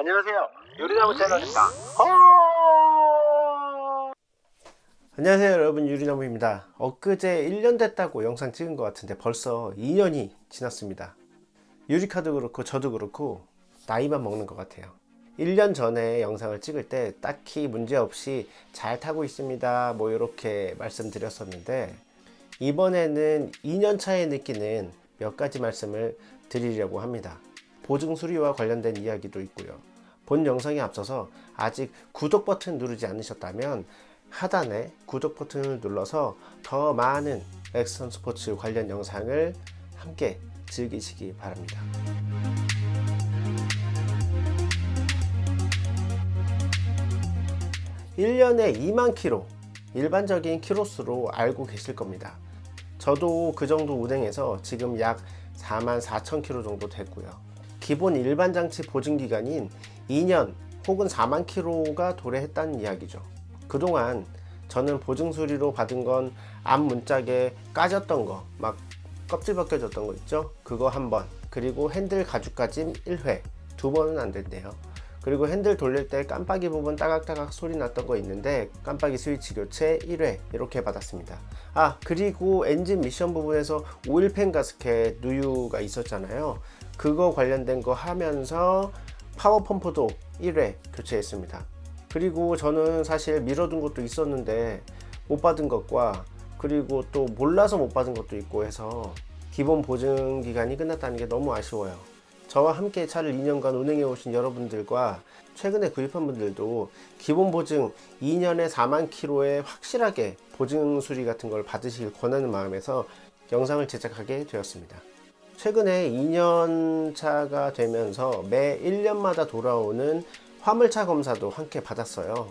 안녕하세요. 요리나무 채널입니다. 안녕하세요 여러분. 유리나무입니다. 엊그제 1년 됐다고 영상 찍은 것 같은데 벌써 2년이 지났습니다. 유리카도 그렇고 저도 그렇고 나이만 먹는 것 같아요. 1년 전에 영상을 찍을 때 딱히 문제없이 잘 타고 있습니다. 뭐 이렇게 말씀드렸었는데 이번에는 2년 차에 느끼는 몇 가지 말씀을 드리려고 합니다 보증 수리와 관련된 이야기도 있고요 본 영상에 앞서서 아직 구독 버튼 누르지 않으셨다면 하단에 구독 버튼을 눌러서 더 많은 액션 스포츠 관련 영상을 함께 즐기시기 바랍니다. 1년에 2만 킬로 일반적인 키로수로 알고 계실 겁니다. 저도 그 정도 운행해서 지금 약 4만 4천 킬로 정도 됐고요. 기본 일반 장치 보증 기간인 2년 혹은 4만 킬로가 도래했다는 이야기죠. 그동안 저는 보증 수리로 받은 건 앞 문짝에 까졌던 거, 막 껍질 벗겨졌던 거 있죠? 그거 한 번. 그리고 핸들 가죽 까짐 1회. 두 번은 안 된대요. 그리고 핸들 돌릴 때 깜빡이 부분 따각따각 소리 났던 거 있는데 깜빡이 스위치 교체 1회 이렇게 받았습니다. 아 그리고 엔진 미션 부분에서 오일팬 가스켓 누유가 있었잖아요. 그거 관련된 거 하면서 파워 펌프도 1회 교체했습니다. 그리고 저는 사실 미뤄둔 것도 있었는데 못 받은 것과 그리고 또 몰라서 못 받은 것도 있고 해서 기본 보증 기간이 끝났다는 게 너무 아쉬워요. 저와 함께 차를 2년간 운행해 오신 여러분들과 최근에 구입한 분들도 기본 보증 2년에 4만 킬로에 확실하게 보증 수리 같은 걸 받으시길 권하는 마음에서 영상을 제작하게 되었습니다. 최근에 2년 차가 되면서 매 1년마다 돌아오는 화물차 검사도 함께 받았어요.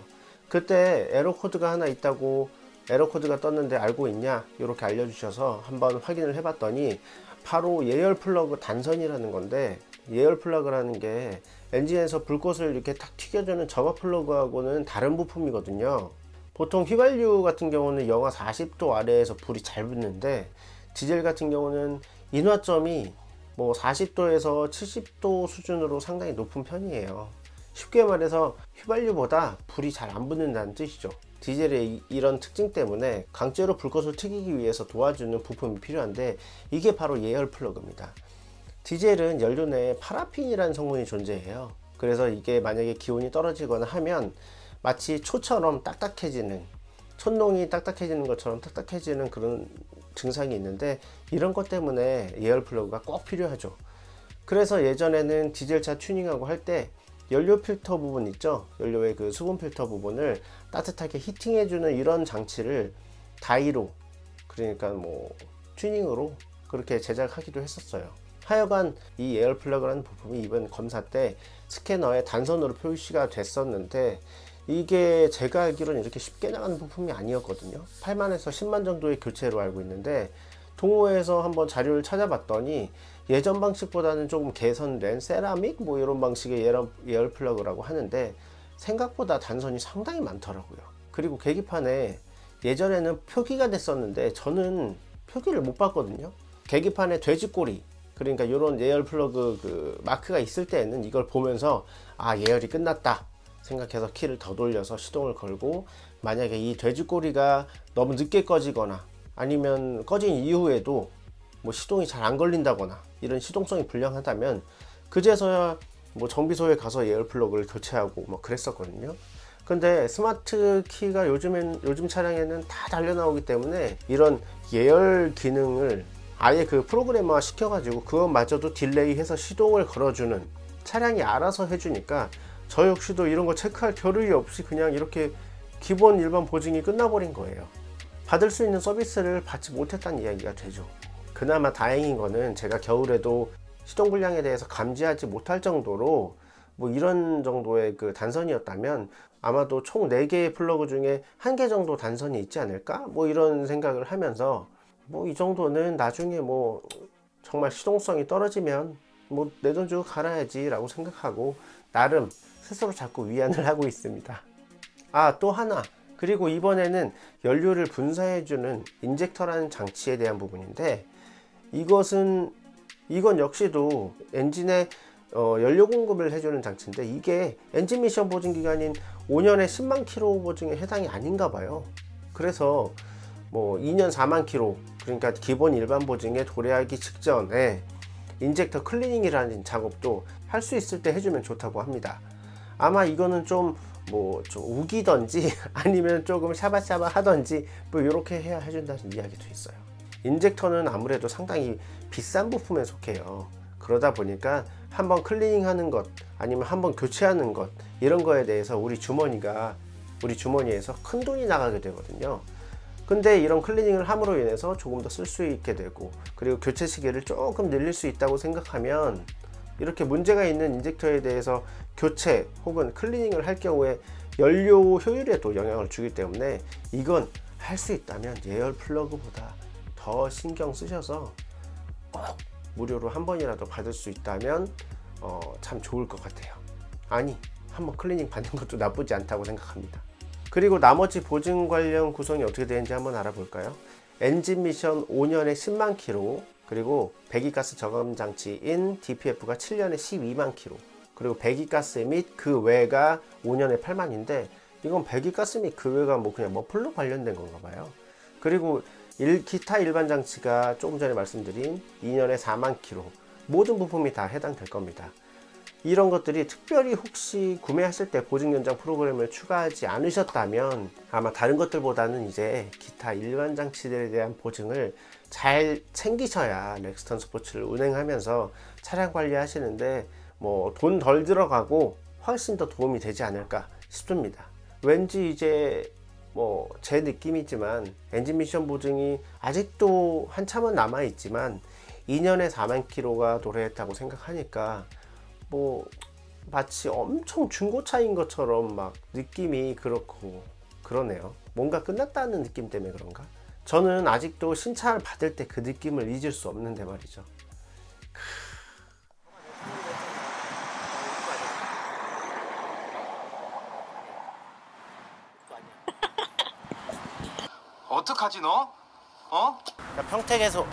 그때 에러 코드가 하나 있다고 에러 코드가 떴는데 알고 있냐? 이렇게 알려주셔서 한번 확인을 해봤더니 바로 예열 플러그 단선이라는 건데 예열 플러그라는 게 엔진에서 불꽃을 이렇게 탁 튀겨주는 점화 플러그하고는 다른 부품이거든요. 보통 휘발유 같은 경우는 영하 40도 아래에서 불이 잘 붙는데 디젤 같은 경우는 인화점이 뭐 40도에서 70도 수준으로 상당히 높은 편이에요. 쉽게 말해서 휘발유보다 불이 잘 안 붙는다는 뜻이죠. 디젤의 이런 특징 때문에 강제로 불꽃을 튀기기 위해서 도와주는 부품이 필요한데 이게 바로 예열 플러그입니다. 디젤은 연료 내에 파라핀이라는 성분이 존재해요. 그래서 이게 만약에 기온이 떨어지거나 하면 마치 초처럼 딱딱해지는 촛농이 딱딱해지는 것처럼 딱딱해지는 그런 증상이 있는데 이런 것 때문에 예열 플러그가 꼭 필요하죠. 그래서 예전에는 디젤차 튜닝하고 할 때 연료 필터 부분 있죠 연료의 그 수분 필터 부분을 따뜻하게 heating해 주는 이런 장치를 DIY로 그러니까 뭐 튜닝으로 그렇게 제작하기도 했었어요 하여간 이 예열 플러그라는 부품이 이번 검사 때 스캐너에 단선으로 표시가 됐었는데 이게 제가 알기로는 이렇게 쉽게 나가는 부품이 아니었거든요. 8만에서 10만 정도의 교체로 알고 있는데 동호회에서 한번 자료를 찾아봤더니 예전 방식보다는 조금 개선된 세라믹 뭐 이런 방식의 예열, 플러그라고 하는데 생각보다 단선이 상당히 많더라고요. 그리고 계기판에 예전에는 표기가 됐었는데 저는 표기를 못 봤거든요. 계기판에 돼지꼬리 그러니까 이런 예열 플러그 그 마크가 있을 때는 이걸 보면서 아 예열이 끝났다 생각해서 키를 더 돌려서 시동을 걸고 만약에 이 돼지꼬리가 너무 늦게 꺼지거나 아니면 꺼진 이후에도 뭐 시동이 잘 안 걸린다거나 이런 시동성이 불량하다면 그제서야 뭐 정비소에 가서 예열 플러그를 교체하고 뭐 그랬었거든요. 근데 스마트 키가 요즘엔 요즘 차량에는 다 달려 나오기 때문에 이런 예열 기능을 아예 그 프로그래밍 시켜가지고 그것마저도 delay해서 시동을 걸어주는 차량이 알아서 해주니까 저 역시도 이런 거 체크할 겨를이 없이 그냥 이렇게 기본 일반 보증이 끝나버린 거예요. 받을 수 있는 서비스를 받지 못했다는 이야기가 되죠. 그나마 다행인 거는 제가 겨울에도 시동 불량에 대해서 감지하지 못할 정도로 뭐 이런 정도의 그 단선이었다면 아마도 총 4개의 플러그 중에 한개 정도 단선이 있지 않을까? 뭐 이런 생각을 하면서 뭐 이 정도는 나중에 뭐 정말 시동성이 떨어지면 뭐 내 돈 주고 갈아야지 라고 생각하고 나름 스스로 자꾸 위안을 하고 있습니다. 아 또 하나 그리고 이번에는 연료를 분사해주는 인젝터라는 장치에 대한 부분인데 이것은 이건 역시도 엔진에 어, 연료 공급을 해주는 장치인데 이게 엔진 미션 보증 기간인 5년에 10만 킬로 보증에 해당이 아닌가 봐요. 그래서 뭐 2년 4만 킬로 그러니까 기본 일반 보증에 도래하기 직전에 인젝터 클리닝이라는 작업도 할 수 있을 때 해주면 좋다고 합니다. 아마 이거는 좀 뭐좀 우기던지 아니면 조금 샤바샤바 하던지 뭐 이렇게 해야 해준다는 이야기도 있어요. 인젝터는 아무래도 상당히 비싼 부품에 속해요. 그러다 보니까 한번 클리닝하는 것 아니면 한번 교체하는 것 이런 거에 대해서 우리 주머니가 우리 주머니에서 큰 돈이 나가게 되거든요. 근데 이런 클리닝을 함으로 인해서 조금 더 쓸 수 있게 되고 그리고 교체 시기를 조금 늘릴 수 있다고 생각하면 이렇게 문제가 있는 인젝터에 대해서 교체 혹은 클리닝을 할 경우에 연료 효율에도 영향을 주기 때문에 이건 할 수 있다면 예열 플러그보다 더 신경 쓰셔서 꼭 무료로 한 번이라도 받을 수 있다면 어, 참 좋을 것 같아요. 아니 한번 클리닝 받는 것도 나쁘지 않다고 생각합니다. 그리고 나머지 보증 관련 구성이 어떻게 되는지 한번 알아볼까요? 엔진 미션 5년에 10만 킬로 그리고 배기가스 저감 장치인 DPF가 7년에 12만 킬로 그리고 배기가스 및 그 외가 5년에 8만인데 이건 배기가스 및 그 외가 뭐 그냥 머플러 관련된 건가 봐요. 그리고 일, 기타 일반 장치가 조금 전에 말씀드린 2년에 4만 킬로 모든 부품이 다 해당될 겁니다. 이런 것들이 특별히 혹시 구매하실 때 보증 연장 프로그램을 추가하지 않으셨다면 아마 다른 것들보다는 이제 기타 일반 장치들에 대한 보증을 잘 챙기셔야 렉스턴 스포츠를 운행하면서 차량 관리하시는데 뭐 돈 덜 들어가고 훨씬 더 도움이 되지 않을까 싶습니다. 왠지 이제 뭐 제 느낌이지만 엔진 미션 보증이 아직도 한참은 남아 있지만 2년에 4만 킬로가 도래했다고 생각하니까 뭐 마치 엄청 중고차인 것처럼 막 느낌이 그렇고 그러네요. 뭔가 끝났다는 느낌 때문에 그런가? 저는 아직도 신차를 받을 때 그 느낌을 잊을 수 없는데 말이죠. 어떡하지 너? 어? 야, 평택에서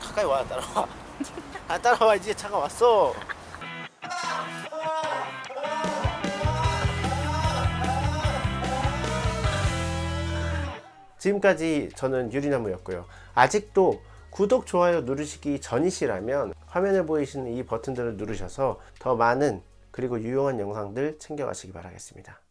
가까이 와 따라와. 아 따라와 이제 차가 왔어. 지금까지 저는 유리나무였고요. 아직도 구독, 좋아요 누르시기 전이시라면 화면에 보이시는 이 버튼들을 누르셔서 더 많은 그리고 유용한 영상들 챙겨가시기 바라겠습니다.